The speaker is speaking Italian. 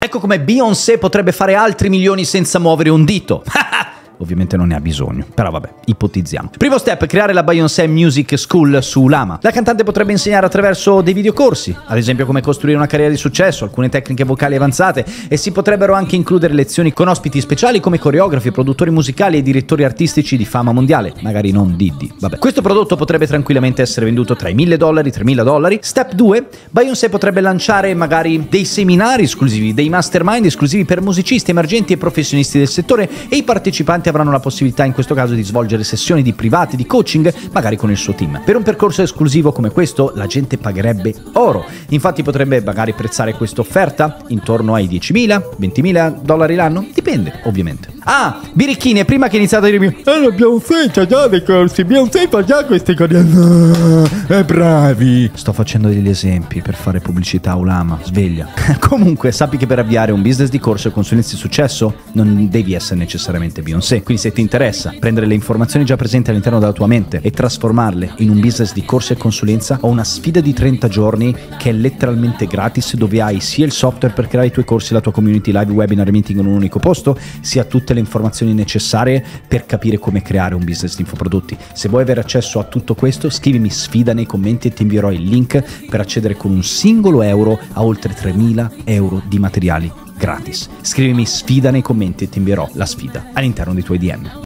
Ecco come Beyoncé potrebbe fare altri milioni senza muovere un dito. Ovviamente non ne ha bisogno, però vabbè, ipotizziamo. Primo step, creare la Beyoncé Music School su Lama. La cantante potrebbe insegnare attraverso dei videocorsi, ad esempio come costruire una carriera di successo, alcune tecniche vocali avanzate e si potrebbero anche includere lezioni con ospiti speciali come coreografi, produttori musicali e direttori artistici di fama mondiale, magari non Diddy. Vabbè. Questo prodotto potrebbe tranquillamente essere venduto tra i 1000 dollari e i 3000 dollari. Step 2, Beyoncé potrebbe lanciare magari dei seminari esclusivi, dei mastermind esclusivi per musicisti emergenti e professionisti del settore e i partecipanti avranno la possibilità in questo caso di svolgere sessioni di privati di coaching, magari con il suo team. Per un percorso esclusivo come questo, la gente pagherebbe oro. Infatti potrebbe magari prezzare questa offerta intorno ai 10.000, 20.000 dollari l'anno? Dipende, ovviamente. Ah, birichine, prima che iniziate a dirmi Eh, Beyoncé c'ha già dei corsi, Beyoncé fa già queste cose. No, eh, bravi. Sto facendo degli esempi per fare pubblicità a Ulama, sveglia. Comunque, sappi che per avviare un business di corso e consulenza di successo non devi essere necessariamente Beyoncé. Quindi se ti interessa prendere le informazioni già presenti all'interno della tua mente e trasformarle in un business di corso e consulenza, ho una sfida di 30 giorni che è letteralmente gratis dove hai sia il software per creare i tuoi corsi, la tua community live, webinar e meeting in un unico posto, sia tutte le informazioni necessarie per capire come creare un business di infoprodotti. Se vuoi avere accesso a tutto questo, scrivimi sfida nei commenti e ti invierò il link per accedere con un singolo euro a oltre 3000 euro di materiali gratis. Scrivimi sfida nei commenti e ti invierò la sfida all'interno dei tuoi DM.